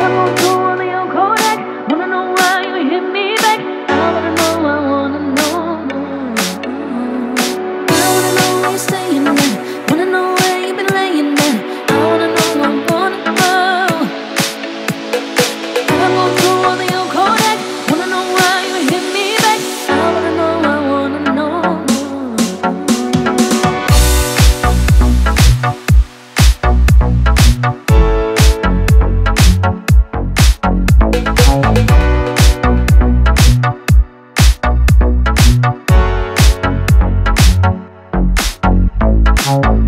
amor home.